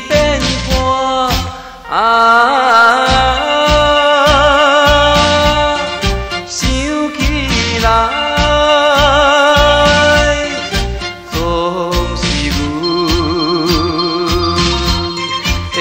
变卦啊想起来总是有的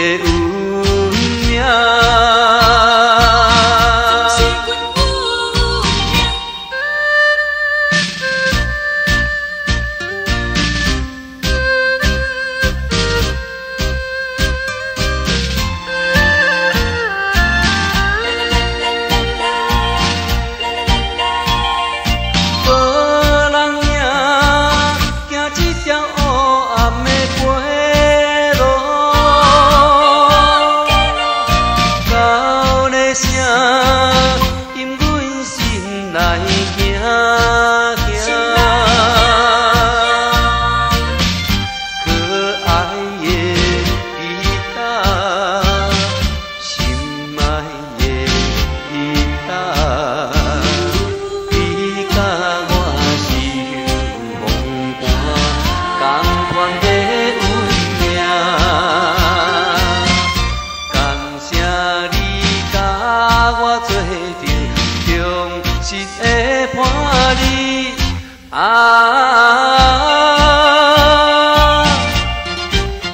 啊，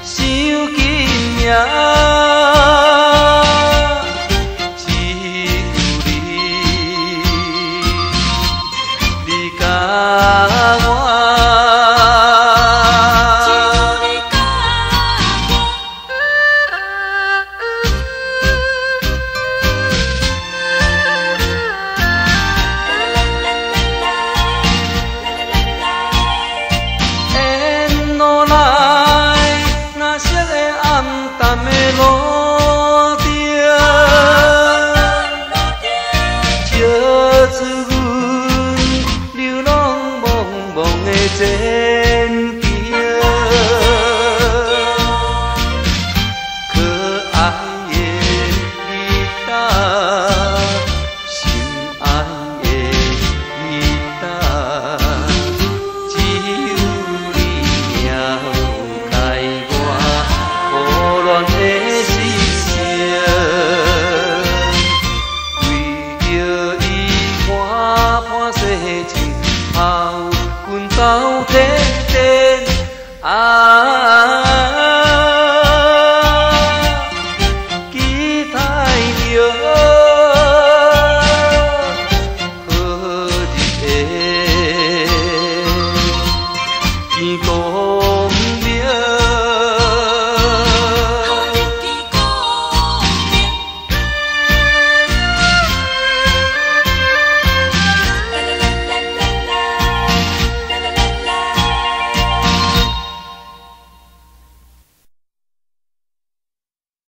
想今夜只有你，你甲。啊。